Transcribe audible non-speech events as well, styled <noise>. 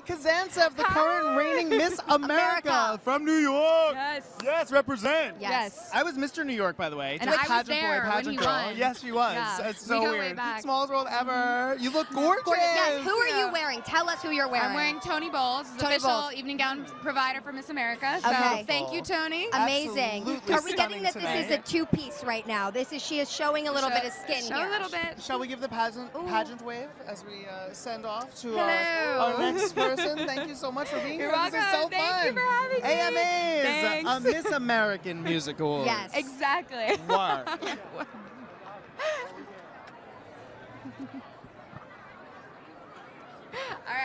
Kira Kazantsev, the current reigning Miss <laughs> America, America. from New York. Yes. Yes, represent. Yes. I was Mr. New York, by the way. And Just I was there boy, when pageant he girl. won. Yes, she was. Yeah, It's we so go way weird. back. Smallest world ever. You look gorgeous. Yes. Who are you wearing? Tell us who you're wearing. I'm wearing Tony Bowls, the Tony official Bowls. evening gown provider for Miss America. So Okay. thank you, Tony. Amazing. Absolutely Are we getting stunning that this is a two-piece right now? This is she is showing a little Show- bit of skin Show here. a little bit. Shall we give the pageant, Ooh. pageant wave as we uh, send off to our, our next person? Thank you so much for being You're here. This is so welcome. Thank you fun. for having me. AMAs, Thanks. a Miss American musical. Yes. Exactly. Work. <laughs> <laughs> All right.